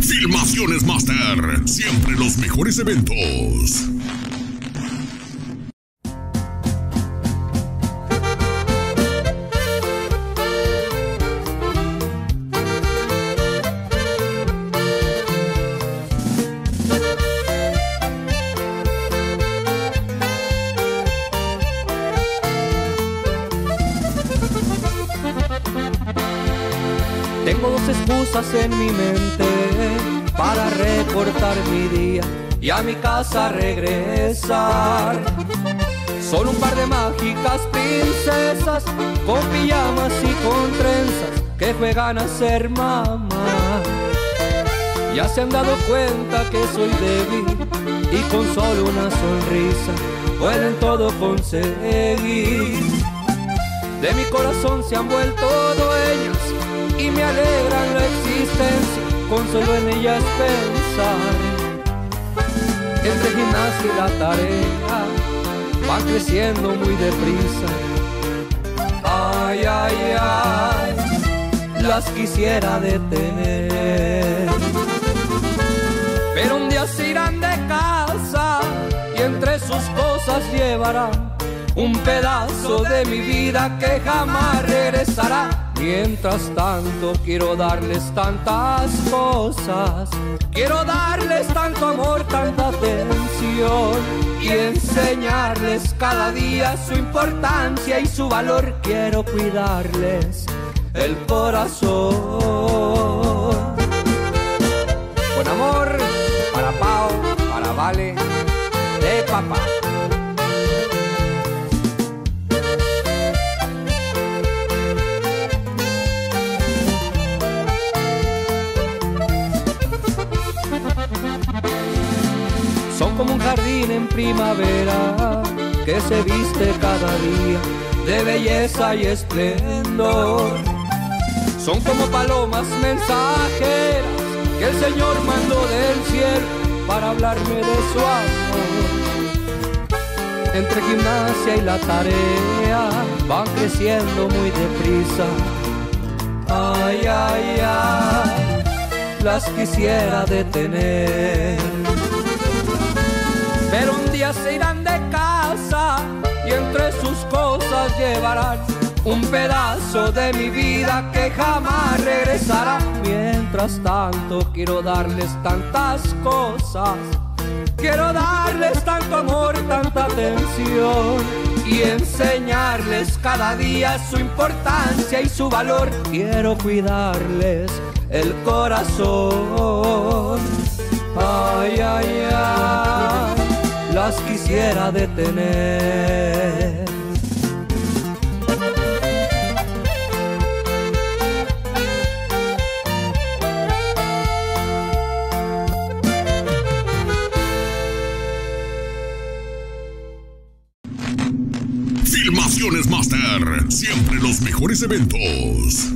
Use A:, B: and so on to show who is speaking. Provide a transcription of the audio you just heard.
A: Filmaciones Master, siempre los mejores eventos.
B: Tengo dos excusas en mi mente para recortar mi día y a mi casa regresar. Son un par de mágicas princesas con pijamas y con trenzas que juegan a ser mamá. Ya se han dado cuenta que soy débil y con solo una sonrisa pueden todo conseguir. De mi corazón se han vuelto dueñas y me alegran la existencia con solo en ellas pensar. Entre gimnasia y la tarea va creciendo muy deprisa. Ay, ay, ay, las quisiera detener. Pero un día se irán de casa y entre sus cosas llevarán un pedazo de mi vida que jamás regresará. Mientras tanto quiero darles tantas cosas, quiero darles tanto amor, tanta atención y enseñarles cada día su importancia y su valor. Quiero cuidarles el corazón. Un jardín en primavera que se viste cada día de belleza y esplendor. Son como palomas mensajeras que el Señor mandó del cielo para hablarme de su amor. Entre gimnasia y la tarea van creciendo muy deprisa. Ay, ay, ay, las quisiera detener pero un día se irán de casa y entre sus cosas llevarán un pedazo de mi vida que jamás regresará. Mientras tanto quiero darles tantas cosas, quiero darles tanto amor, tanta atención y enseñarles cada día su importancia y su valor. Quiero cuidarles el corazón. Ay, ay, ay quisiera detener.
A: Filmaciones Master, siempre los mejores eventos.